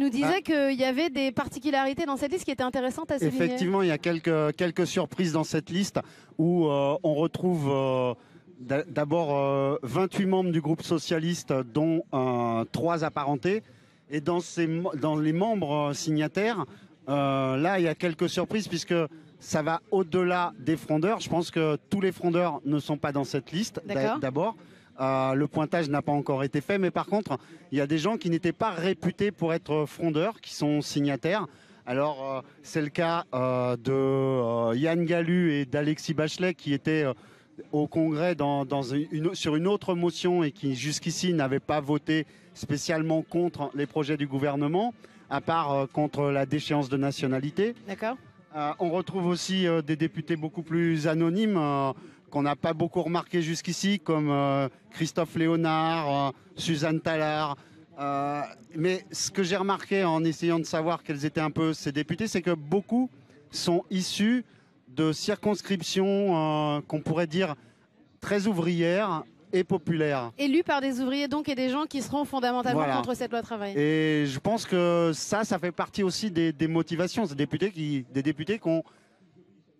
nous disait qu'il y avait des particularités dans cette liste qui étaient intéressantes à souligner. Effectivement, il y a quelques, quelques surprises dans cette liste où euh, on retrouve euh, d'a- d'abord euh, 28 membres du groupe socialiste, dont euh, trois apparentés. Et dans, ces, dans les membres euh, signataires, euh, là, il y a quelques surprises puisque ça va au-delà des frondeurs. Je pense que tous les frondeurs ne sont pas dans cette liste, d'abord. Euh, le pointage n'a pas encore été fait, mais par contre, il y a des gens qui n'étaient pas réputés pour être frondeurs, qui sont signataires. Alors, euh, c'est le cas euh, de Yann Gallu et d'Alexis Bachelet qui étaient au Congrès dans, dans une- sur une autre motion et qui jusqu'ici n'avaient pas voté spécialement contre les projets du gouvernement, à part contre la déchéance de nationalité. D'accord on retrouve aussi des députés beaucoup plus anonymes qu'on n'a pas beaucoup remarqué jusqu'ici, comme euh, Christophe Léonard, euh, Suzanne Tallard. Euh, mais ce que j'ai remarqué en essayant de savoir quels étaient un peu ces députés, c'est que beaucoup sont issus de circonscriptions qu'on pourrait dire très ouvrières et populaires. Élus par des ouvriers donc et des gens qui seront fondamentalement Voilà. contre cette loi travail. Et je pense que ça, ça fait partie aussi des, des motivations. Des députés qui, des députés qui ont,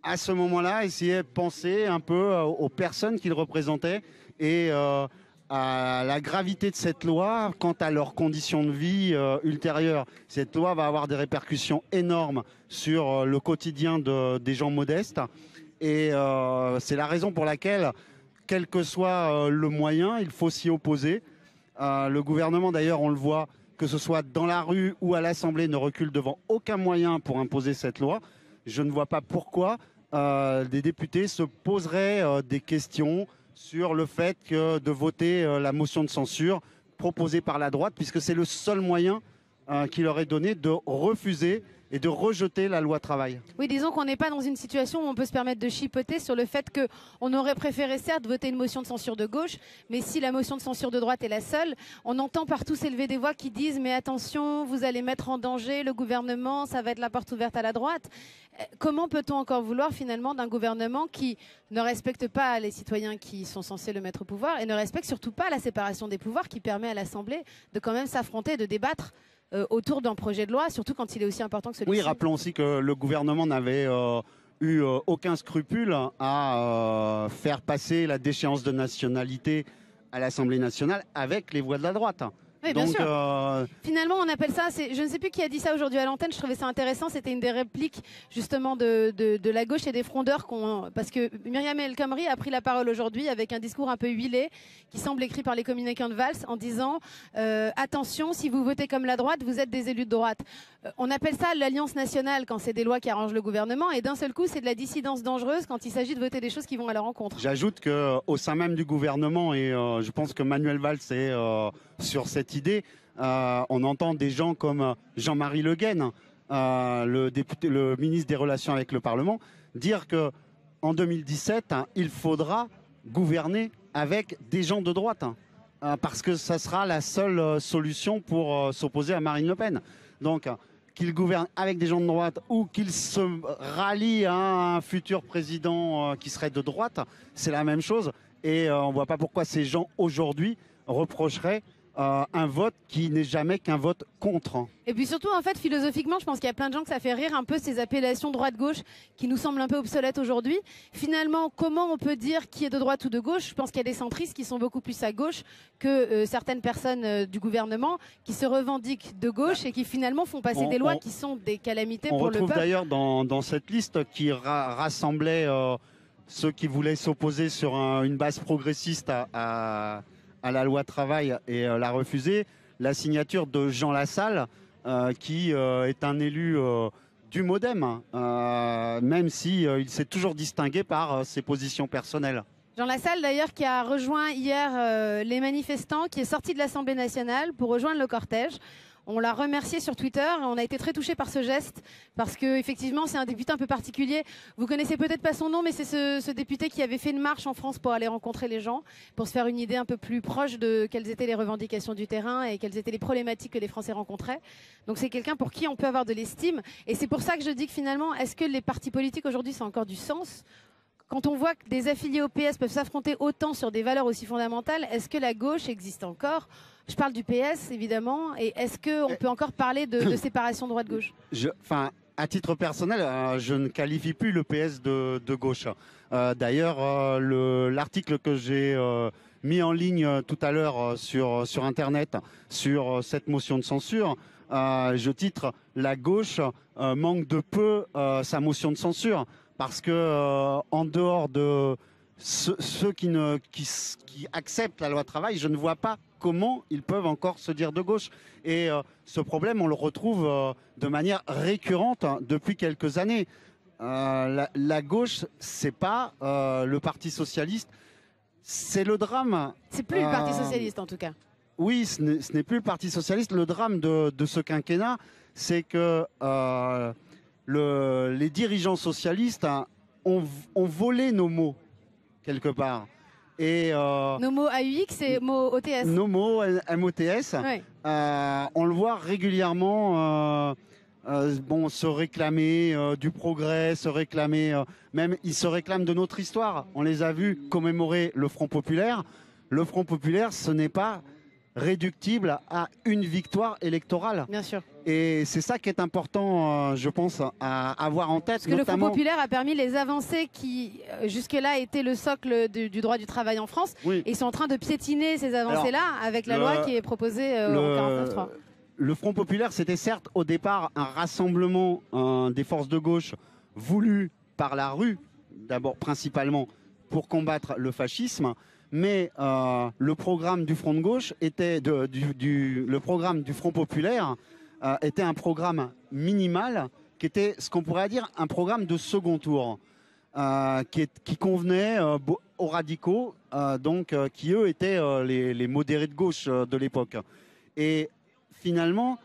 à ce moment-là, essayé de penser un peu euh, aux personnes qu'ils représentaient et euh, à la gravité de cette loi quant à leurs conditions de vie euh, ultérieures. Cette loi va avoir des répercussions énormes sur le quotidien de- des gens modestes. Et c'est la raison pour laquelle, quel que soit le moyen, il faut s'y opposer. Le gouvernement, d'ailleurs, on le voit, que ce soit dans la rue ou à l'Assemblée, ne recule devant aucun moyen pour imposer cette loi. Je ne vois pas pourquoi euh, des députés se poseraient euh, des questions sur le fait de voter euh, la motion de censure proposée par la droite, puisque c'est le seul moyen qui leur est donné de refuser et de rejeter la loi travail. Oui, disons qu'on n'est pas dans une situation où on peut se permettre de chipoter sur le fait qu'on aurait préféré certes voter une motion de censure de gauche, mais si la motion de censure de droite est la seule, on entend partout s'élever des voix qui disent mais attention, vous allez mettre en danger le gouvernement, ça va être la porte ouverte à la droite. Euh, Comment peut-on encore vouloir finalement d'un gouvernement qui ne respecte pas les citoyens qui sont censés le mettre au pouvoir et ne respecte surtout pas la séparation des pouvoirs qui permet à l'Assemblée de quand même s'affronter, de débattre euh, autour d'un projet de loi, surtout quand il est aussi important que celui-ci Oui, rappelons aussi que le gouvernement n'avait euh, eu euh, aucun scrupule à faire passer la déchéance de nationalité à l'Assemblée nationale avec les voix de la droite. Oui, bien Donc, sûr. euh, Finalement, on appelle ça, c'est- je ne sais plus qui a dit ça aujourd'hui à l'antenne, je trouvais ça intéressant, c'était une des répliques justement de, de- de la gauche et des frondeurs, qu'on- parce que Myriam El Khomri a pris la parole aujourd'hui avec un discours un peu huilé, qui semble écrit par les communicants de Valls, en disant euh, Attention, si vous votez comme la droite, vous êtes des élus de droite. Euh, on appelle ça l'alliance nationale quand c'est des lois qui arrangent le gouvernement, et d'un seul coup, c'est de la dissidence dangereuse quand il s'agit de voter des choses qui vont à leur encontre. J'ajoute qu'au sein même du gouvernement, et euh, je pense que Manuel Valls est euh, sur cette idée, euh, on entend des gens comme euh, Jean-Marie Le Guen, euh, le, ministre des Relations avec le Parlement, dire que en 2017, hein, il faudra gouverner avec des gens de droite, hein, parce que ça sera la seule solution pour s'opposer à Marine Le Pen. Donc, qu'il gouverne avec des gens de droite ou qu'il se rallie à un futur président qui serait de droite, c'est la même chose. Et on ne voit pas pourquoi ces gens aujourd'hui reprocheraient euh, un vote qui n'est jamais qu'un vote contre. Et puis surtout, en fait, philosophiquement, je pense qu'il y a plein de gens que ça fait rire un peu ces appellations droite-gauche qui nous semblent un peu obsolètes aujourd'hui. Finalement, comment on peut dire qui est de droite ou de gauche? Je pense qu'il y a des centristes qui sont beaucoup plus à gauche que euh, certaines personnes euh, du gouvernement qui se revendiquent de gauche et qui finalement font passer On- des lois on- qui sont des calamités On pour le retrouve peuple. d'ailleurs dans, dans cette liste qui ra- rassemblait ceux qui voulaient s'opposer sur un- une base progressiste à, à- à la loi travail et euh, la refuser, la signature de Jean Lassalle, euh, qui euh, est un élu du MoDem, hein, même si il s'est toujours distingué par ses positions personnelles. Jean Lassalle, d'ailleurs, qui a rejoint hier les manifestants, qui est sorti de l'Assemblée nationale pour rejoindre le cortège. On l'a remercié sur Twitter on a été très touché par ce geste parce que effectivement c'est un député un peu particulier. Vous connaissez peut-être pas son nom, mais c'est ce, ce député qui avait fait une marche en France pour aller rencontrer les gens, pour se faire une idée un peu plus proche de quelles étaient les revendications du terrain et quelles étaient les problématiques que les Français rencontraient. Donc c'est quelqu'un pour qui on peut avoir de l'estime et c'est pour ça que je dis que finalement, est-ce que les partis politiques aujourd'hui ça a encore du sens? Quand on voit que des affiliés au PS peuvent s'affronter autant sur des valeurs aussi fondamentales, est-ce que la gauche existe encore? Je parle du PS, évidemment. Et est-ce qu'on peut encore parler de, de séparation droite-gauche? Enfin, à titre personnel, euh, je ne qualifie plus le PS de, gauche. Euh, d'ailleurs, euh, l'article que j'ai mis en ligne tout à l'heure sur, sur Internet sur cette motion de censure, je titre La gauche manque de peu sa motion de censure parce que en dehors de ceux qui, ne, qui, qui, acceptent la loi travail, je ne vois pas comment ils peuvent encore se dire de gauche. Et euh, ce problème, on le retrouve euh, de manière récurrente hein, depuis quelques années. Euh, la, gauche, c'est pas le Parti socialiste, c'est le drame. C'est plus le Parti socialiste en tout cas. Oui, ce n'est plus le Parti socialiste. Le drame de, ce quinquennat, c'est que le, les dirigeants socialistes hein, ont volé nos mots quelque part. Et euh, nos mots AUX et mots OTS. Nos mots MOTS. Euh, on le voit régulièrement. Euh, bon, se réclamer du progrès, se réclamer, même ils se réclament de notre histoire. On les a vus commémorer le Front populaire. Le Front populaire, ce n'est pas réductible à une victoire électorale. Bien sûr. Et c'est ça qui est important, euh, je pense, à avoir en tête. Parce que le Front populaire a permis les avancées qui, euh, jusque-là, étaient le socle du, droit du travail en France. Et ils sont en train de piétiner ces avancées-là avec la loi qui est proposée euh, le, en Le Front populaire, c'était certes au départ un rassemblement des forces de gauche voulu par la rue, d'abord principalement pour combattre le fascisme mais euh, le programme du Front de gauche était le programme du Front populaire euh, était un programme minimal qui était ce qu'on pourrait dire un programme de second tour euh, qui, convenait aux radicaux donc qui eux étaient les, modérés de gauche de l'époque. Et finalement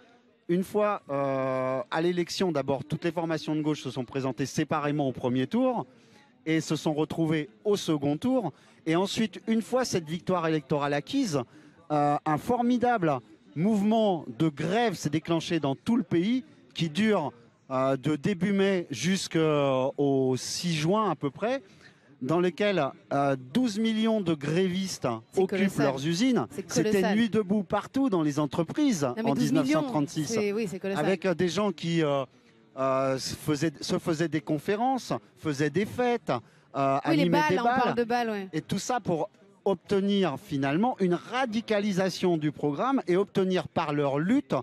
une fois à l'élection d'abord toutes les formations de gauche se sont présentées séparément au premier tour et se sont retrouvées au second tour et ensuite, une fois cette victoire électorale acquise, euh, un formidable mouvement de grève s'est déclenché dans tout le pays qui dure euh, de début mai jusqu'au 6 juin à peu près, dans lequel 12 euh, millions de grévistes occupent leurs usines. C'était nuit debout partout dans les entreprises en 1936, avec des gens qui faisaient, se faisaient des conférences, faisaient des fêtes, euh, oui, les balles, on parle de balles, Et tout ça pour obtenir finalement une radicalisation du programme et obtenir par leur lutte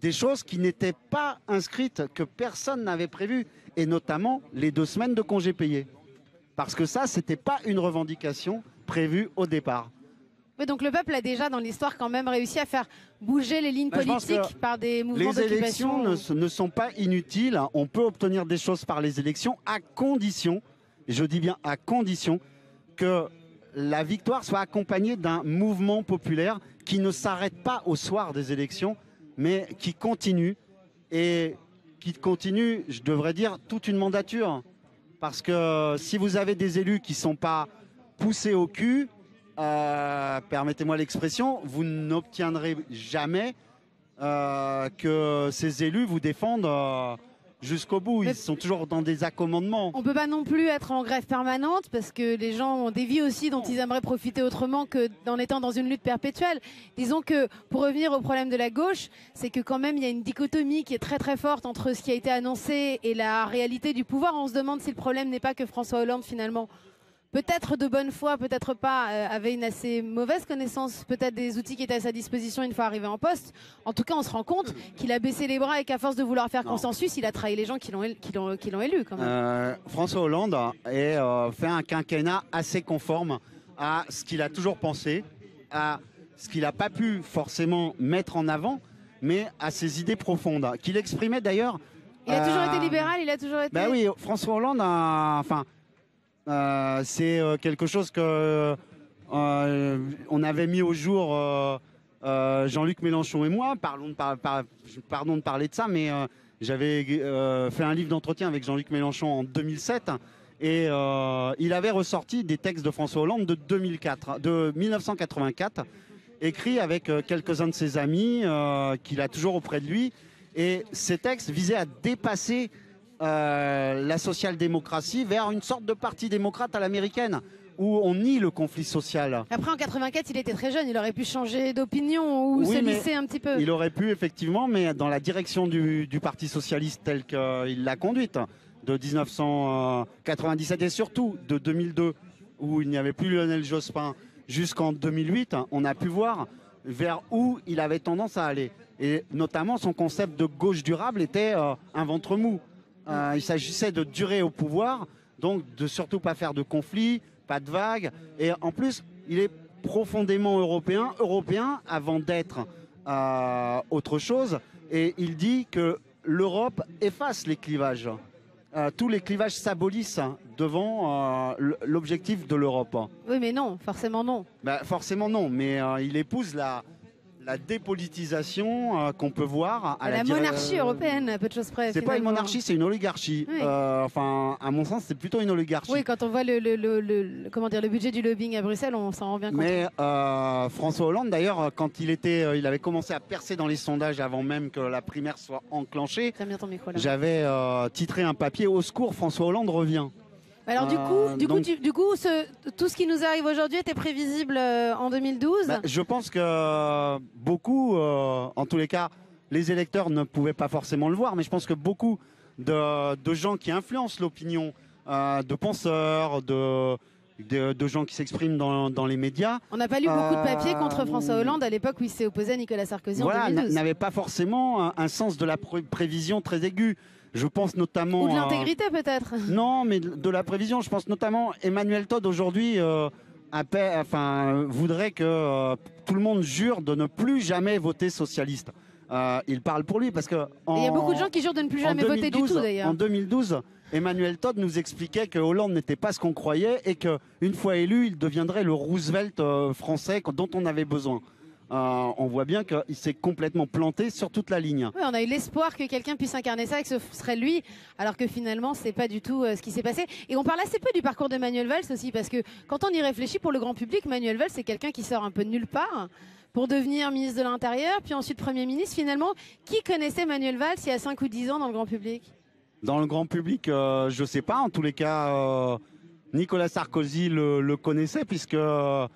des choses qui n'étaient pas inscrites, que personne n'avait prévues, et notamment les deux semaines de congés payés. Parce que ça, c'était pas une revendication prévue au départ. Oui, donc le peuple a déjà dans l'histoire quand même réussi à faire bouger les lignes bah, politiques par des mouvements. Les élections ne, sont pas inutiles. On peut obtenir des choses par les élections à condition je dis bien à condition que la victoire soit accompagnée d'un mouvement populaire qui ne s'arrête pas au soir des élections, mais qui continue et qui continue, je devrais dire, toute une mandature. Parce que si vous avez des élus qui ne sont pas poussés au cul, euh, permettez-moi l'expression, vous n'obtiendrez jamais euh, que ces élus vous défendent. Euh, jusqu'au bout. Ils sont toujours dans des accommodements. On peut pas non plus être en grève permanente parce que les gens ont des vies aussi dont ils aimeraient profiter autrement que en étant dans une lutte perpétuelle. Disons que pour revenir au problème de la gauche, c'est que quand même il y a une dichotomie qui est très très forte entre ce qui a été annoncé et la réalité du pouvoir. On se demande si le problème n'est pas que François Hollande finalement peut-être de bonne foi, peut-être pas, euh, avait une assez mauvaise connaissance peut-être des outils qui étaient à sa disposition une fois arrivé en poste. En tout cas, on se rend compte qu'il a baissé les bras et qu'à force de vouloir faire consensus, il a trahi les gens qui l'ont élu. Quand même. Euh, François Hollande a euh, fait un quinquennat assez conforme à ce qu'il a toujours pensé, à ce qu'il n'a pas pu forcément mettre en avant, mais à ses idées profondes, qu'il exprimait d'ailleurs. Il a toujours été libéral, il a toujours été. Ben oui, François Hollande a, enfin, c'est euh, quelque chose que euh, on avait mis au jour Jean-Luc Mélenchon et moi. Pardon de parler de ça, mais j'avais fait un livre d'entretien avec Jean-Luc Mélenchon en 2007 et il avait ressorti des textes de François Hollande de 2004, de 1984, écrits avec quelques-uns de ses amis qu'il a toujours auprès de lui. Et ces textes visaient à dépasser euh, la social-démocratie vers une sorte de parti démocrate à l'américaine où on nie le conflit social. Après, en 84, il était très jeune, il aurait pu changer d'opinion ou Oui, se lisser un petit peu. Il aurait pu effectivement, mais dans la direction du, du Parti socialiste tel qu'il l'a conduite de 1997 et surtout de 2002 où il n'y avait plus Lionel Jospin jusqu'en 2008, on a pu voir vers où il avait tendance à aller. Et notamment son concept de gauche durable était euh, un ventre mou. Euh, il s'agissait de durer au pouvoir, donc de surtout pas faire de conflits, pas de vagues. Et en plus, il est profondément européen, européen avant d'être euh, autre chose. Et il dit que l'Europe efface les clivages. Euh, tous les clivages s'abolissent devant l'objectif de l'Europe. Oui, mais non, forcément non. Bah, forcément non, mais il épouse la, la dépolitisation euh, qu'on peut voir à la dire- monarchie européenne, à peu de choses près. C'est pas une monarchie, c'est une oligarchie. Oui. Euh, enfin, à mon sens, c'est plutôt une oligarchie. Oui, quand on voit le, le- le- le- comment dire, le budget du lobbying à Bruxelles, on s'en rend bien compte. Mais euh, François Hollande, d'ailleurs, quand il était, il avait commencé à percer dans les sondages avant même que la primaire soit enclenchée. J'avais titré un papier au secours, François Hollande revient. Alors du Euh, coup, du coup, donc- du coup, ce- tout ce qui nous arrive aujourd'hui était prévisible euh, en 2012. Bah, je pense que beaucoup, euh, en tous les cas, les électeurs ne pouvaient pas forcément le voir, mais je pense que beaucoup de, de gens qui influencent l'opinion, euh, de penseurs, de, de, de gens qui s'expriment dans, dans les médias, On n'a pas lu beaucoup de papiers Euh, contre François Hollande à l'époque où il s'est opposé à Nicolas Sarkozy voilà, en n'a- 2012. n'avaient pas forcément un, un sens de la pré- prévision très aigu. Je pense notamment. Ou de à- l'intégrité peut-être. Non, mais de la prévision, je pense notamment Emmanuel Todd aujourd'hui euh, enfin, voudrait que euh, tout le monde jure de ne plus jamais voter socialiste. Euh, il parle pour lui parce que Il y a beaucoup de gens qui jurent de ne plus jamais voter du 2012 tout d'ailleurs. En 2012, Emmanuel Todd nous expliquait que Hollande n'était pas ce qu'on croyait et que une fois élu, il deviendrait le Roosevelt français dont on avait besoin. Euh, on voit bien qu'il s'est complètement planté sur toute la ligne. Oui, on a eu l'espoir que quelqu'un puisse incarner ça et que ce serait lui, alors que finalement, c'est pas du tout euh, ce qui s'est passé. Et on parle assez peu du parcours de Manuel Valls aussi, parce que quand on y réfléchit pour le grand public, Manuel Valls, c'est quelqu'un qui sort un peu de nulle part pour devenir ministre de l'Intérieur, puis ensuite Premier ministre. Finalement, qui connaissait Manuel Valls il y a 5 ou 10 ans dans le grand public? Dans le grand public, euh, je sais pas. En tous les cas, euh, Nicolas Sarkozy le, le connaissait puisque euh,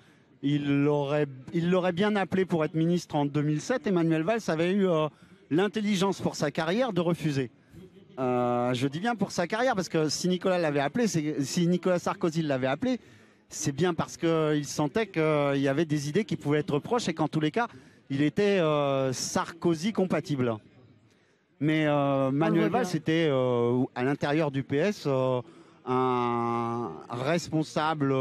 il l'aurait il l'aurait bien appelé pour être ministre en 2007. Emmanuel Valls avait eu euh, l'intelligence pour sa carrière de refuser. Euh, je dis bien pour sa carrière parce que si Nicolas l'avait appelé, si Nicolas Sarkozy l'avait appelé, c'est bien parce qu'il sentait qu'il y avait des idées qui pouvaient être proches et qu'en tous les cas, il était euh, Sarkozy compatible. Mais euh, Manuel Valls était à l'intérieur du PS un responsable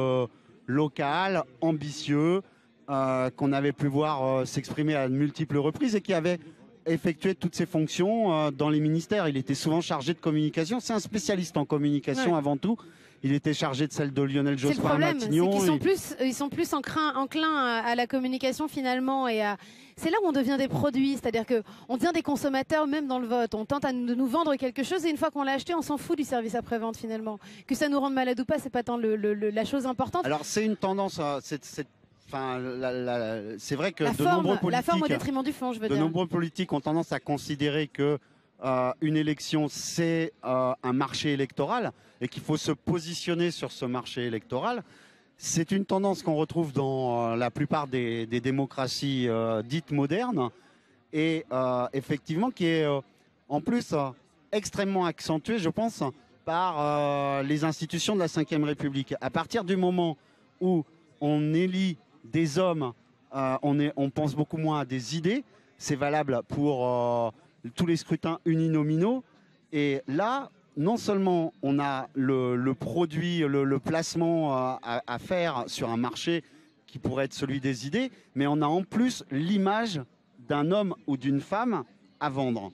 local, ambitieux, euh, qu'on avait pu voir euh, s'exprimer à de multiples reprises et qui avait effectué toutes ses fonctions euh, dans les ministères. Il était souvent chargé de communication. C'est un spécialiste en communication Ouais. avant tout. Il était chargé de celle de Lionel Jospin à Matignon. qu'ils sont plus, ils sont plus enclins, enclins à, à la communication finalement et à. C'est là où on devient des produits, c'est-à-dire que on devient des consommateurs même dans le vote. On tente à nous- de nous vendre quelque chose et une fois qu'on l'a acheté, on s'en fout du service après-vente finalement. Que ça nous rende malade ou pas, c'est pas tant le- le- le- la chose importante. Alors c'est une tendance. euh, c'est- Enfin, vrai que la de forme, nombreux la politiques. forme au détriment du fond, je veux de dire. nombreux politiques ont tendance à considérer que euh, une élection c'est euh, un marché électoral et qu'il faut se positionner sur ce marché électoral. C'est une tendance qu'on retrouve dans euh, la plupart des, démocraties euh, dites modernes et euh, effectivement qui est en plus extrêmement accentuée, je pense, par les institutions de la Ve République. À partir du moment où on élit des hommes, on, on pense beaucoup moins à des idées. C'est valable pour tous les scrutins uninominaux. Et là, non seulement on a le, le produit, le, le placement euh, à, à faire sur un marché qui pourrait être celui des idées, mais on a en plus l'image d'un homme ou d'une femme à vendre.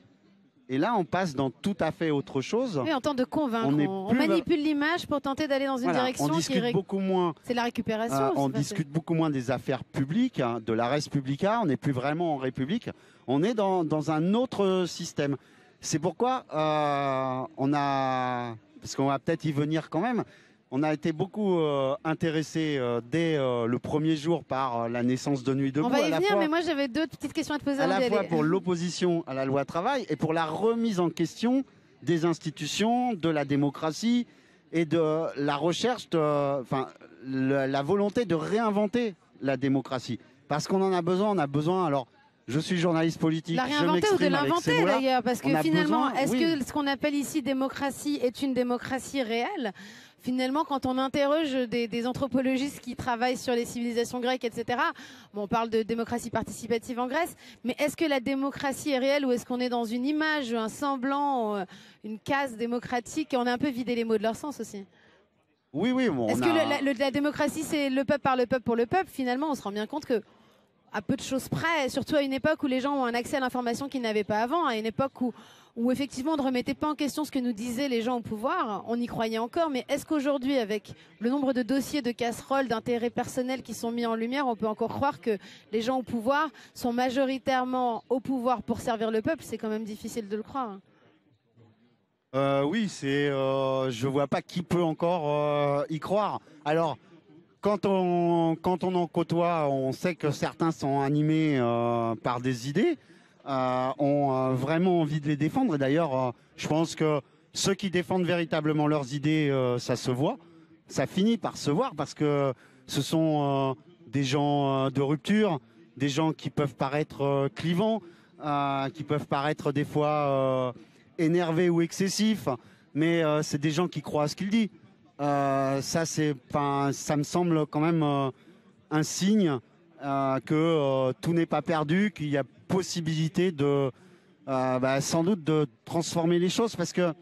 Et là, on passe dans tout à fait autre chose. Oui, on tente de convaincre, On on, est on plus- manipule l'image pour tenter d'aller dans une Voilà, direction on qui discute ré- beaucoup moins c'est la récupération. euh, on discute beaucoup moins des affaires publiques, hein, de la res publica. On n'est plus vraiment en république. On est dans, dans un autre système. C'est pourquoi euh, on a, parce qu'on va peut-être y venir quand même, on a été beaucoup euh, intéressé euh, dès euh, le premier jour par la naissance de Nuit debout. On va y venir, fois- mais moi j'avais deux petites questions à te poser à la fois aller. pour l'opposition à la loi travail et pour la remise en question des institutions, de la démocratie et de la recherche, de, enfin, la volonté de réinventer la démocratie. Parce qu'on en a besoin, on a besoin. Alors, je suis journaliste politique. La réinventer ou de l'inventer d'ailleurs, parce que finalement, est-ce que ce qu'on appelle ici démocratie est une démocratie réelle? Finalement, quand on interroge des, anthropologistes qui travaillent sur les civilisations grecques, etc., on parle de démocratie participative en Grèce, mais est-ce que la démocratie est réelle ou est-ce qu'on est dans une image, un semblant, euh, une case démocratique? Et on a un peu vidé les mots de leur sens aussi oui, oui. Est-ce que la démocratie, c'est le peuple par le peuple pour le peuple? Finalement, on se rend bien compte que à peu de choses près, surtout à une époque où les gens ont un accès à l'information qu'ils n'avaient pas avant, à une époque où, où effectivement on ne remettait pas en question ce que nous disaient les gens au pouvoir, on y croyait encore, mais est-ce qu'aujourd'hui, avec le nombre de dossiers, de casseroles, d'intérêts personnels qui sont mis en lumière, on peut encore croire que les gens au pouvoir sont majoritairement au pouvoir pour servir le peuple? C'est quand même difficile de le croire. Euh, oui, c'est. Euh, je vois pas qui peut encore euh, y croire. Alors, quand on, quand on en côtoie, on sait que certains sont animés euh, par des idées, euh, ont euh, vraiment envie de les défendre. D'ailleurs, je pense que ceux qui défendent véritablement leurs idées, ça se voit. Ça finit par se voir parce que ce sont des gens de rupture, des gens qui peuvent paraître clivants, qui peuvent paraître des fois énervés ou excessifs, mais c'est des gens qui croient à ce qu'ils disent. Euh, ça, c'est, ça me semble quand même euh, un signe euh, que tout n'est pas perdu, qu'il y a possibilité de, bah, sans doute, de transformer les choses, parce que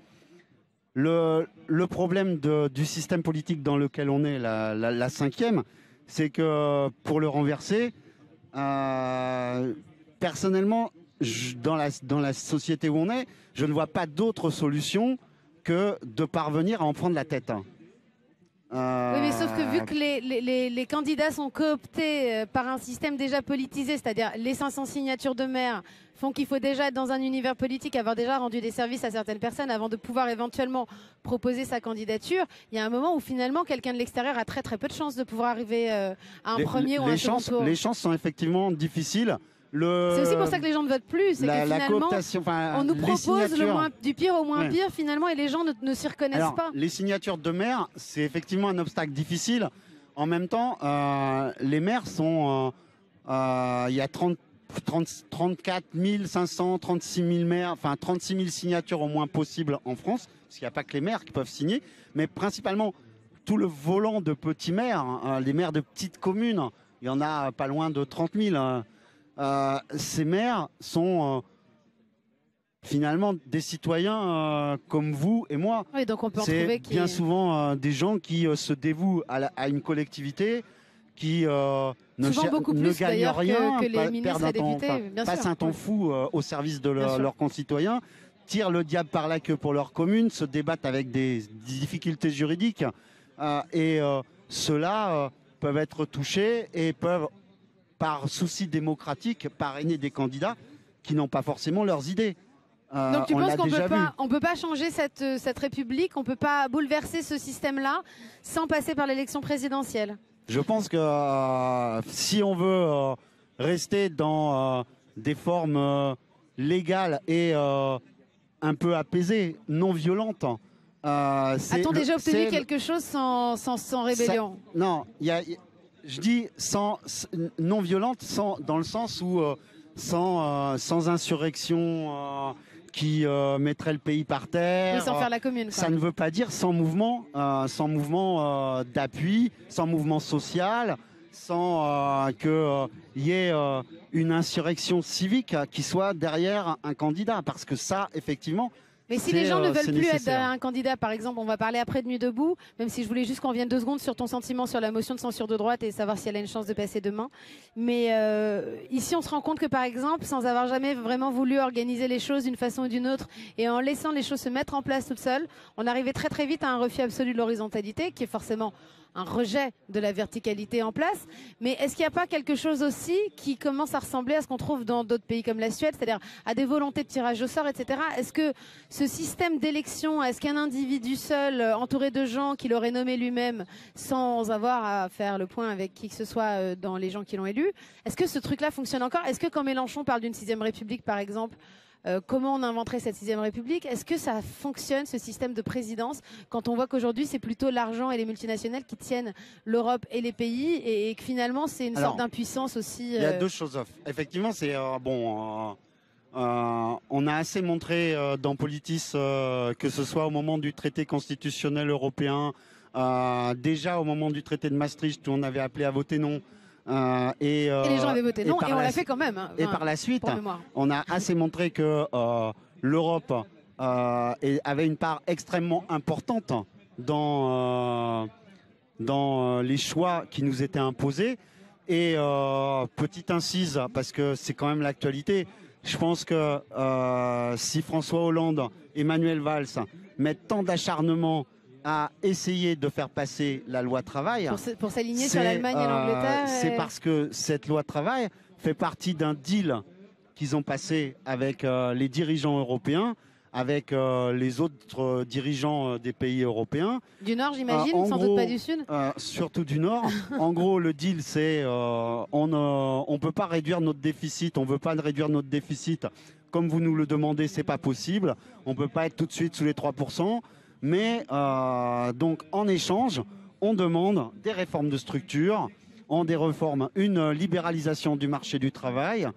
le, problème du système politique dans lequel on est, la, cinquième, c'est que pour le renverser, personnellement, dans, la, dans la société où on est, je ne vois pas d'autre solution que de parvenir à en prendre la tête. Oui, mais sauf que vu que les, les, les, candidats sont cooptés euh, par un système déjà politisé, c'est-à-dire les 500 signatures de maire font qu'il faut déjà être dans un univers politique, avoir déjà rendu des services à certaines personnes avant de pouvoir éventuellement proposer sa candidature. Il y a un moment où finalement quelqu'un de l'extérieur a très très peu de chances de pouvoir arriver euh, à un premier ou un second tour. Les chances sont effectivement difficiles. C'est aussi pour ça que les gens ne votent plus. C'est que finalement, on nous propose le moins, du pire au moins pire finalement et les gens ne, s'y reconnaissent pas. Les signatures de maires, c'est effectivement un obstacle difficile. En même temps, euh, les maires sont. Euh, euh, il y a 30, 34 500, 36 000 maires, enfin 36 000 signatures au moins possibles en France, parce qu'il n'y a pas que les maires qui peuvent signer, mais principalement tout le volant de petits maires, hein, les maires de petites communes, il y en a pas loin de 30 000. Euh, ces maires sont euh, finalement des citoyens euh, comme vous et moi. Oui, donc on peut C'est bien souvent des gens qui se dévouent à, une collectivité, qui ne, gagnent rien, que, les ministres et députés, passent un temps fou au service de leurs concitoyens, tirent le diable par la queue pour leur commune, se débattent avec des difficultés juridiques et ceux-là peuvent être touchés et peuvent par souci démocratique, parrainer des candidats qui n'ont pas forcément leurs idées. Euh, Donc tu penses qu'on ne peut pas changer cette, euh, cette République, on ne peut pas bouleverser ce système-là sans passer par l'élection présidentielle? Je pense que euh, si on veut rester dans des formes légales et un peu apaisées, non violentes, A-t-on déjà obtenu quelque chose sans, sans, rébellion? Non, il y a je dis sans, non violente, sans, dans le sens où euh, sans, euh, sans insurrection euh, qui mettrait le pays par terre. sans faire la commune. Ça ne veut pas dire sans mouvement, sans mouvement d'appui, sans mouvement social, sans qu'il y ait une insurrection civique qui soit derrière un candidat. Parce que ça, effectivement, mais si les gens ne euh, veulent plus être un candidat, par exemple, on va parler après de Nuit debout, même si je voulais juste qu'on vienne deux secondes sur ton sentiment sur la motion de censure de droite et savoir si elle a une chance de passer demain. Mais euh, ici, on se rend compte que, par exemple, sans avoir jamais vraiment voulu organiser les choses d'une façon ou d'une autre et en laissant les choses se mettre en place toutes seules, on arrivait très très vite à un refus absolu de l'horizontalité, qui est forcément un rejet de la verticalité en place. Mais est-ce qu'il n'y a pas quelque chose aussi qui commence à ressembler à ce qu'on trouve dans d'autres pays comme la Suède, c'est-à-dire à des volontés de tirage au sort, etc. Est-ce que ce système d'élection, est-ce qu'un individu seul, euh, entouré de gens qu'il aurait nommé lui-même, sans avoir à faire le point avec qui que ce soit euh, dans les gens qui l'ont élu, est-ce que ce truc-là fonctionne encore? Est-ce que quand Mélenchon parle d'une sixième république, par exemple, euh, comment on inventerait cette sixième république? Est-ce que ça fonctionne ce système de présidence quand on voit qu'aujourd'hui c'est plutôt l'argent et les multinationales qui tiennent l'Europe et les pays et, que finalement c'est une sorte d'impuissance aussi. Il y a deux choses. Effectivement, c'est bon. on a assez montré dans Politis que ce soit au moment du traité constitutionnel européen, déjà au moment du traité de Maastricht où on avait appelé à voter non. Euh, et, et, les gens avaient voté non, et, on l'a fait quand même. Hein. et par la suite, on a assez montré que euh, l'Europe euh, avait une part extrêmement importante dans, dans les choix qui nous étaient imposés. Et petite incise, parce que c'est quand même l'actualité, je pense que si François Hollande, Emmanuel Valls mettent tant d'acharnement à essayer de faire passer la loi travail. Pour s'aligner sur l'Allemagne et l'Angleterre. C'est parce que cette loi travail fait partie d'un deal qu'ils ont passé avec euh, les dirigeants européens, avec euh, les autres dirigeants euh, des pays européens. Du Nord, j'imagine, sans doute pas du Sud Surtout du Nord. en gros, le deal, c'est on ne peut pas réduire notre déficit, on ne veut pas réduire notre déficit. Comme vous nous le demandez, c'est pas possible. On ne peut pas être tout de suite sous les 3%. Mais euh, donc en échange, on demande des réformes de structure, on des réformes, une libéralisation du marché du travail.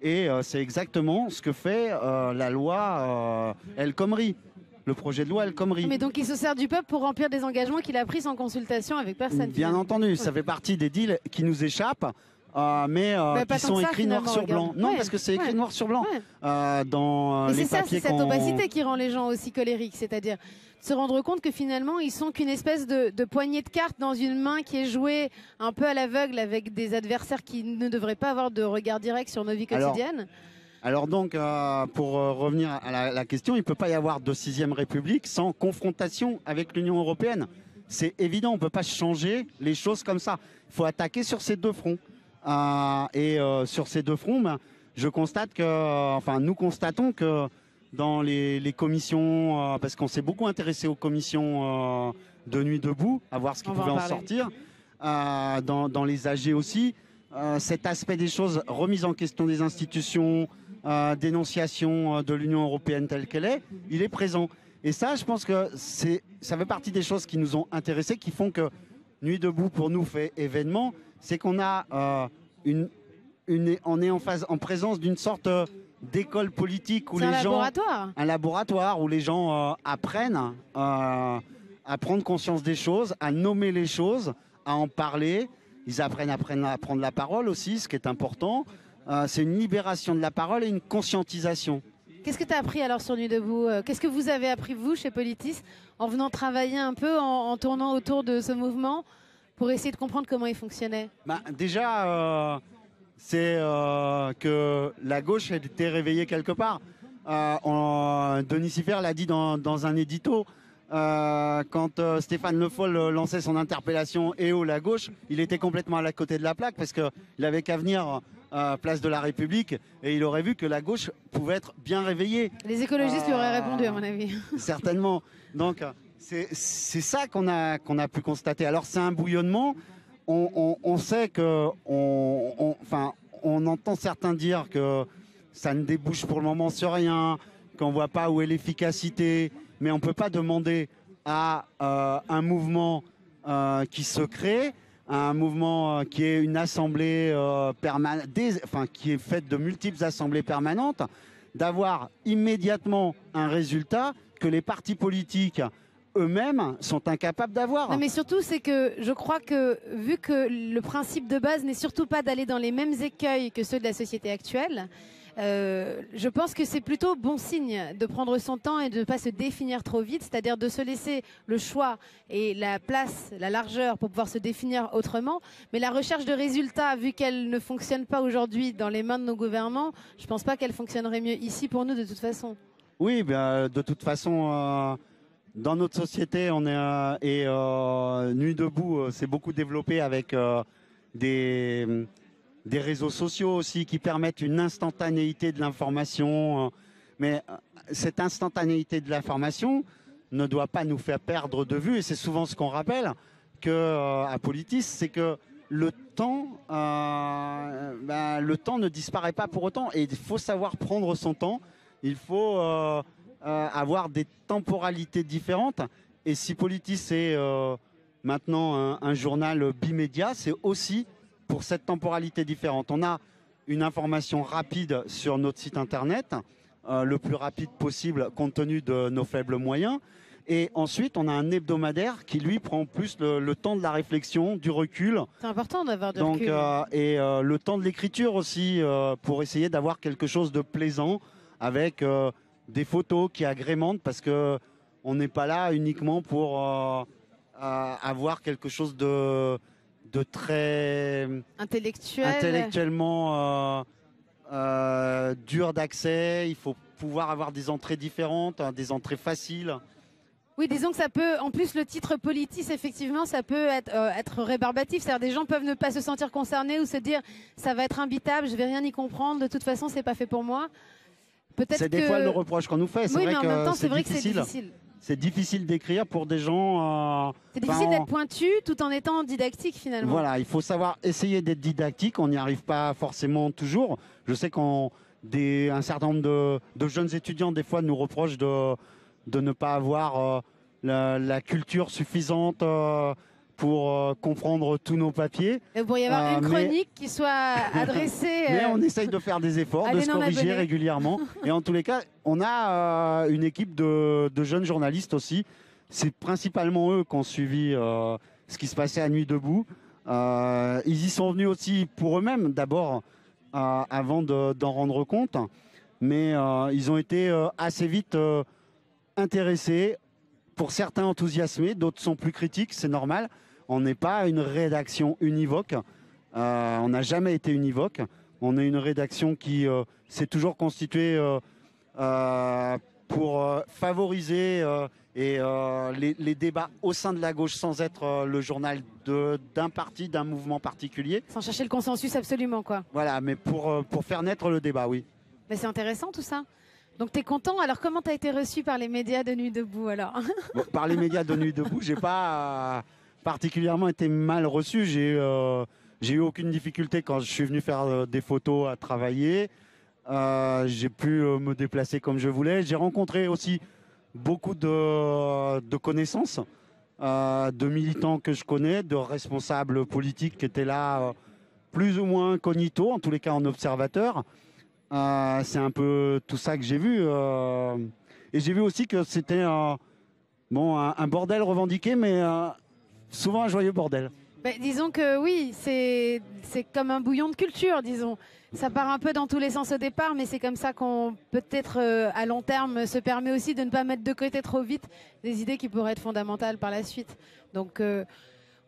Et euh, c'est exactement ce que fait euh, la loi El Khomri le projet de loi El Khomri. Mais donc il se sert du peuple pour remplir des engagements qu'il a pris sans consultation avec personne. Bien entendu, ça fait partie des deals qui nous échappent. Mais qui sont écrits noir sur blanc. Non, parce que c'est écrit noir sur blanc dans les papiers. C'est ça, c'est cette opacité qui rend les gens aussi colériques, c'est-à-dire se rendre compte que finalement ils sont qu'une espèce de, poignée de cartes dans une main qui est jouée un peu à l'aveugle avec des adversaires qui ne devraient pas avoir de regard direct sur nos vies quotidiennes. Alors, donc, euh, pour euh, revenir à la, question, il ne peut pas y avoir de sixième république sans confrontation avec l'Union européenne. C'est évident, on ne peut pas changer les choses comme ça. Il faut attaquer sur ces deux fronts. Euh, et sur ces deux fronts, ben, je constate que, enfin, nous constatons que dans les, commissions, euh, parce qu'on s'est beaucoup intéressé aux commissions euh, de nuit debout, à voir ce qui pouvait en, sortir, euh, dans, les AG aussi. cet aspect des choses, remise en question des institutions, dénonciation de l'Union européenne telle qu'elle est, il est présent. Et ça, je pense que c'est, ça fait partie des choses qui nous ont intéressés, qui font que Nuit debout pour nous fait événement, c'est qu'on a une, une, on est en phase, en présence d'une sorte d'école politique où les un gens laboratoire. un laboratoire où les gens euh, apprennent euh, à prendre conscience des choses, à nommer les choses, à en parler. Ils apprennent, à prendre la parole aussi, ce qui est important. Euh, c'est une libération de la parole et une conscientisation. Qu'est-ce que tu as appris alors sur Nuit debout Qu'est-ce que vous avez appris vous chez Politis en venant travailler un peu, en, tournant autour de ce mouvement pour essayer de comprendre comment il fonctionnait? Bah, Déjà c'est euh, que la gauche été réveillée quelque part. Euh, Denis Siffert l'a dit dans, un édito. Euh, quand Stéphane Le Foll lançait son interpellation et la gauche, il était complètement à la côté de la plaque parce qu'il n'avait qu'à venir place de la République et il aurait vu que la gauche pouvait être bien réveillée. Les écologistes lui auraient répondu, à mon avis. Certainement. Donc, c'est ça qu'on a, qu'on a pu constater. Alors, c'est un bouillonnement on, sait que, on, enfin, on entend certains dire que ça ne débouche pour le moment sur rien, qu'on ne voit pas où est l'efficacité, mais on ne peut pas demander à euh, un mouvement euh, qui se crée, un mouvement euh, qui est une assemblée permanente, enfin qui est faite de multiples assemblées permanentes, d'avoir immédiatement un résultat que les partis politiques eux-mêmes sont incapables d'avoir. Mais surtout, c'est que je crois que vu que le principe de base n'est surtout pas d'aller dans les mêmes écueils que ceux de la société actuelle, euh, je pense que c'est plutôt bon signe de prendre son temps et de ne pas se définir trop vite, c'est-à-dire de se laisser le choix et la place, la largeur pour pouvoir se définir autrement. Mais la recherche de résultats, vu qu'elle ne fonctionne pas aujourd'hui dans les mains de nos gouvernements, je ne pense pas qu'elle fonctionnerait mieux ici pour nous de toute façon. Oui, ben, de toute façon. Euh, dans notre société, on est euh, Nuit debout, c'est beaucoup développé avec des des réseaux sociaux aussi qui permettent une instantanéité de l'information. Mais cette instantanéité de l'information ne doit pas nous faire perdre de vue, et c'est souvent ce qu'on rappelle que à Politis, c'est que le temps, ben, le temps ne disparaît pas pour autant, et il faut savoir prendre son temps il faut euh, euh, avoir des temporalités différentes. Et si Politis est euh, maintenant un journal bimédia, c'est aussi pour cette temporalité différente. On a une information rapide sur notre site internet, euh, le plus rapide possible compte tenu de nos faibles moyens. Et ensuite, on a un hebdomadaire qui, lui, prend plus le, le temps de la réflexion, du recul, C'est important d'avoir du donc, recul. euh, et euh, le temps de l'écriture aussi, euh, pour essayer d'avoir quelque chose de plaisant avec des photos qui agrémentent, parce que on n'est pas là uniquement pour avoir quelque chose de, de très Intellectuel. intellectuellement euh, euh, dur d'accès. Il faut pouvoir avoir des entrées différentes, hein, des entrées faciles. Oui, disons que ça peut, en plus le titre politis, effectivement, ça peut être, euh, être rébarbatif. C'est-à-dire des gens peuvent ne pas se sentir concernés ou se dire ça va être imbitable, je vais rien y comprendre, de toute façon c'est pas fait pour moi. Peut-être C'est des que... fois le reproche qu'on nous fait. C'est Oui, vrai mais en que même temps, c'est vrai que c'est difficile. C'est difficile d'écrire pour des gens. euh, C'est difficile d'être pointu tout en étant didactique finalement. Voilà, il faut savoir essayer d'être didactique. On n'y arrive pas forcément toujours. Je sais qu'un certain nombre de, de jeunes étudiants, des fois, nous reprochent de, de ne pas avoir euh, la, la culture suffisante euh, pour euh, comprendre tous nos papiers. Il pourrait y avoir Euh, une mais- chronique qui soit adressée. Mais euh, on essaye de faire des efforts, de se corriger régulièrement. Et en tous les cas, on a une équipe de, de jeunes journalistes aussi. C'est principalement eux qui ont suivi ce qui se passait à Nuit debout. Ils y sont venus aussi pour eux-mêmes d'abord, avant de- d'en rendre compte. Mais ils ont été assez vite intéressés. Pour certains enthousiasmés, d'autres sont plus critiques, c'est normal. On n'est pas une rédaction univoque. Euh, on n'a jamais été univoque. On est une rédaction qui euh, s'est toujours constituée euh, pour favoriser et, les, les débats au sein de la gauche sans être le journal d'un parti, d'un mouvement particulier. Sans chercher le consensus absolument quoi. Voilà, mais pour, pour faire naître le débat, oui. Mais c'est intéressant tout ça. Donc tu es content. Alors comment tu as été reçu par les médias de Nuit debout alors? Bon, par les médias de Nuit debout, j'ai pas particulièrement été mal reçu. J'ai euh, j'ai eu aucune difficulté quand je suis venu faire euh, des photos à travailler. Euh, j'ai pu me déplacer comme je voulais. J'ai rencontré aussi beaucoup de, de connaissances, de militants que je connais, de responsables politiques qui étaient là plus ou moins cognito, en tous les cas en observateur. C'est un peu tout ça que j'ai vu. et j'ai vu aussi que c'était bon, un, bordel revendiqué, mais souvent un joyeux bordel. Ben, disons que oui, c'est c'est comme un bouillon de culture, disons. Ça part un peu dans tous les sens au départ, mais c'est comme ça qu'on peut-être euh, à long terme se permet aussi de ne pas mettre de côté trop vite des idées qui pourraient être fondamentales par la suite. Donc euh,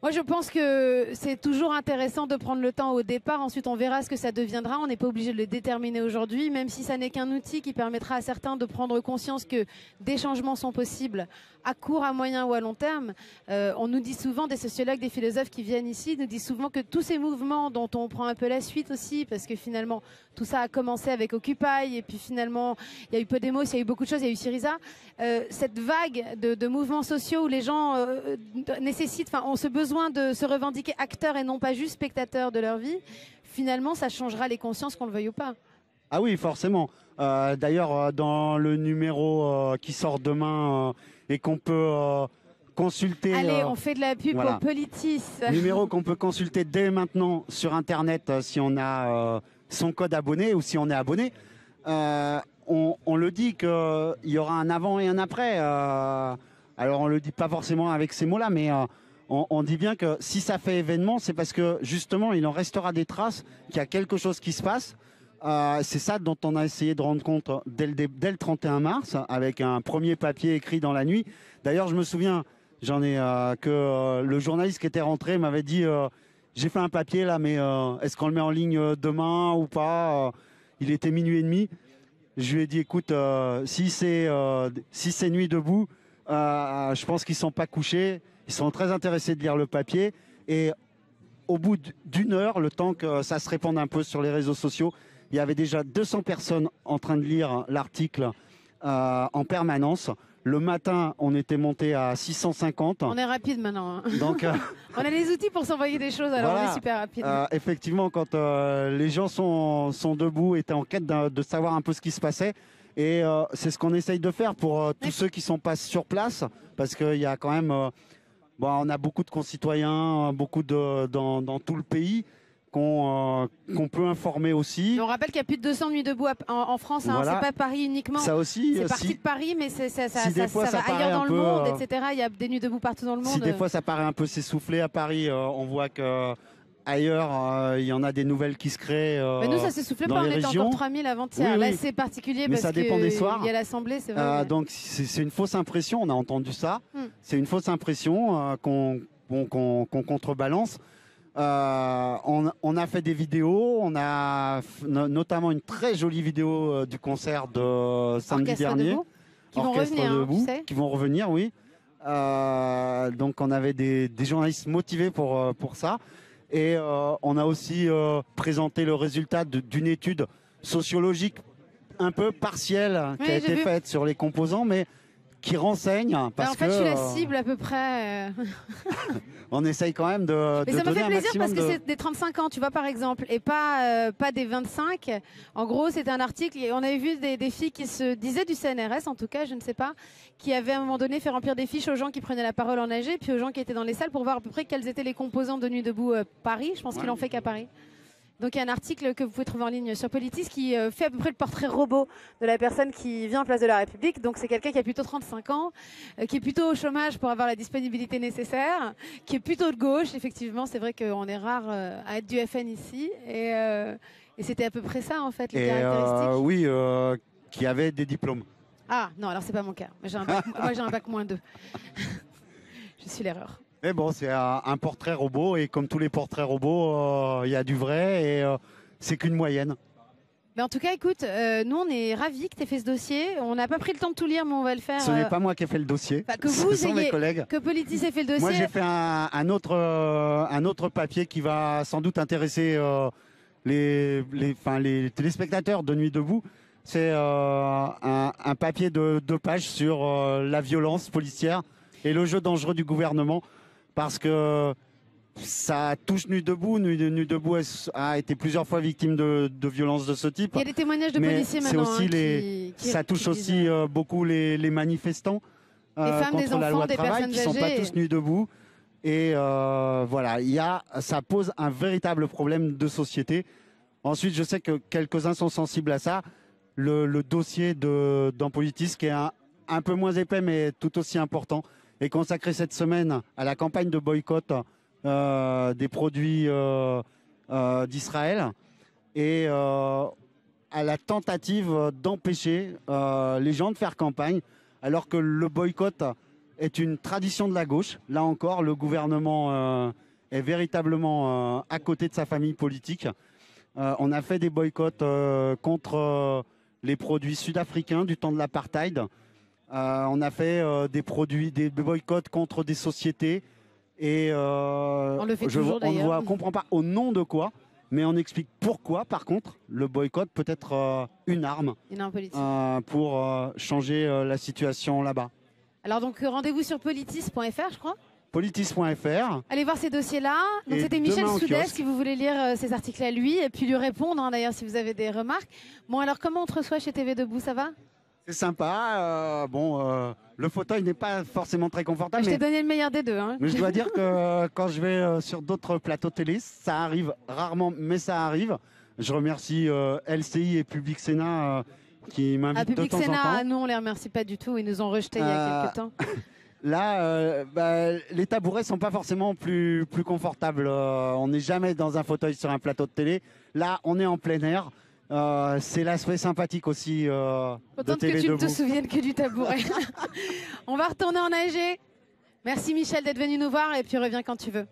moi je pense que c'est toujours intéressant de prendre le temps au départ. Ensuite on verra ce que ça deviendra. On n'est pas obligé de le déterminer aujourd'hui, même si ça n'est qu'un outil qui permettra à certains de prendre conscience que des changements sont possibles à court, à moyen ou à long terme. Euh, on nous dit souvent, des sociologues, des philosophes qui viennent ici, nous disent souvent que tous ces mouvements dont on prend un peu la suite aussi, parce que finalement tout ça a commencé avec Occupy, et puis finalement il y a eu Podemos, il y a eu beaucoup de choses, il y a eu Syriza. Euh, cette vague de, mouvements sociaux où les gens euh, nécessitent, enfin ont ce besoin de se revendiquer acteurs et non pas juste spectateurs de leur vie, finalement ça changera les consciences qu'on le veuille ou pas. Ah oui, forcément. Euh, D'ailleurs, euh, dans le numéro euh, qui sort demain et qu'on peut consulter, Allez, on fait de la pub voilà. pour Politis. numéro qu'on peut consulter dès maintenant sur Internet si on a son code abonné ou si on est abonné. Euh, on, on le dit qu'il y aura un avant et un après. euh, alors on le dit pas forcément avec ces mots-là, mais euh, on, dit bien que si ça fait événement, c'est parce que justement il en restera des traces, qu'il y a quelque chose qui se passe. Euh, c'est ça dont on a essayé de rendre compte dès le, dé- dès le 31 mars, avec un premier papier écrit dans la nuit. D'ailleurs, je me souviens, j'en ai euh, que euh, le journaliste qui était rentré m'avait dit j'ai fait un papier là, mais est-ce qu'on le met en ligne demain ou pas Il était minuit et demi. Je lui ai dit écoute, si c'est nuit debout, je pense qu'ils sont pas couchés. Ils sont très intéressés de lire le papier et au bout d'une heure, le temps que ça se répande un peu sur les réseaux sociaux, il y avait déjà 200 personnes en train de lire l'article euh, en permanence. Le matin, on était monté à 650. On est rapide maintenant. hein. Donc, euh, On a les outils pour s'envoyer des choses, alors on est super rapide. euh, effectivement, quand les gens sont, sont debout, étaient en quête de savoir un peu ce qui se passait, Et c'est ce qu'on essaye de faire pour tous ceux qui sont pas sur place, parce qu'il y a quand même, bon, on a beaucoup de concitoyens, beaucoup de dans, dans tout le pays. Euh, qu'on peut informer aussi. on rappelle qu'il y a plus de 200 nuits debout en, France, hein, c'est pas Paris uniquement. Ça aussi. C'est parti de Paris, mais ça, ça, va ailleurs dans le monde, euh, etc. Il y a des nuits debout partout dans le monde. Si des fois ça paraît un peu s'essouffler à Paris, euh, on voit que ailleurs, il y en a des nouvelles qui se créent. mais nous, ça s'essoufflait pas, on était encore 3000 avant-hier. Là, c'est particulier parce qu'il y a l'Assemblée, c'est vrai. Donc, c'est une fausse impression, on a entendu ça. Hmm. C'est une fausse impression qu'on contrebalance. Euh, on, a fait des vidéos, on a notamment une très jolie vidéo euh, du concert de samedi dernier. Qui vont revenir, hein, qui vont revenir, oui. Euh, donc on avait des, journalistes motivés pour, pour ça. Et on a aussi présenté le résultat d'une étude sociologique un peu partielle qui a été faite sur les composants, mais qui renseigne. Parce en fait, je suis la cible à peu près. on essaye quand même de. Mais ça me fait plaisir parce que c'est des 35 ans, tu vois, par exemple, et pas, euh, pas des 25. En gros, c'était un article, et on avait vu des, des, filles qui se disaient du CNRS, en tout cas, je ne sais pas, qui avaient à un moment donné fait remplir des fiches aux gens qui prenaient la parole en AG, puis aux gens qui étaient dans les salles pour voir à peu près quels étaient les composants de Nuit debout euh, Paris. Je pense qu'il en fait qu'à Paris. Donc il y a un article que vous pouvez trouver en ligne sur Politis qui euh, fait à peu près le portrait robot de la personne qui vient en place de la République. Donc c'est quelqu'un qui a plutôt 35 ans, euh, qui est plutôt au chômage pour avoir la disponibilité nécessaire, qui est plutôt de gauche. Effectivement, c'est vrai qu'on est rare euh, à être du FN ici. Et, c'était à peu près ça en fait, les caractéristiques. oui, qui avait des diplômes. Ah non, alors c'est pas mon cas. Moi j'ai un bac, moi, un bac moins 2. Je suis l'erreur. Mais bon, c'est un, portrait robot et comme tous les portraits robots, euh, il y a du vrai et euh, c'est qu'une moyenne. Mais en tout cas, écoute, euh, nous on est ravis que tu aies fait ce dossier. On n'a pas pris le temps de tout lire, mais on va le faire. Ce n'est pas moi qui ai fait le dossier. que vous ce sont mes collègues. Que Politis ait fait le dossier. Moi j'ai fait un, autre, un autre papier qui va sans doute intéresser les, les, les téléspectateurs de Nuit debout. C'est un, un, papier de deux pages sur la violence policière et le jeu dangereux du gouvernement parce que ça touche Nuit Debout. Nuit, Debout a été plusieurs fois victime de, violences de ce type. Il y a des témoignages de policiers maintenant. Aussi hein, les, ça touche aussi euh, beaucoup les, manifestants euh, femmes, contre la loi travail qui ne sont pas tous Nuit Debout. Et euh, voilà, il y a, ça pose un véritable problème de société. Ensuite, je sais que quelques-uns sont sensibles à ça. Le, dossier d'Ampolitis, qui est un, un peu moins épais, mais tout aussi important, est consacré cette semaine à la campagne de boycott euh, des produits euh, euh, d'Israël et à la tentative d'empêcher les gens de faire campagne, alors que le boycott est une tradition de la gauche. Là encore, le gouvernement est véritablement à côté de sa famille politique. on a fait des boycotts contre les produits sud-africains du temps de l'apartheid. Euh, on a fait euh, des produits, des boycotts contre des sociétés. Et euh, on le fait je, toujours On ne comprend pas au nom de quoi, mais on explique pourquoi, par contre, le boycott peut être une arme pour changer la situation là-bas. Alors donc rendez-vous sur politis.fr, je crois? Politis.fr. Allez voir ces dossiers-là. Donc c'était Michel Soudès si vous voulez lire ces articles à lui et puis lui répondre hein, d'ailleurs si vous avez des remarques. Bon alors comment on te reçoit chez TV Debout, ça va? C'est sympa. Euh, bon, euh, le fauteuil n'est pas forcément très confortable. Je t'ai donné le meilleur des deux. Hein. Mais je dois dire que euh, quand je vais sur d'autres plateaux télé, ça arrive rarement, mais ça arrive. Je remercie LCI et Public Sénat qui m'invitent ah, de temps Sénat, en temps. nous on les remercie pas du tout. Ils nous ont rejetés il y a quelques temps. Là, bah, les tabourets sont pas forcément plus plus confortables. on n'est jamais dans un fauteuil sur un plateau de télé. Là, on est en plein air. Euh, c'est l'aspect sympathique aussi euh, Autant que tu ne te souviennes que du tabouret. On va retourner en AG. Merci Michel d'être venu nous voir et puis reviens quand tu veux.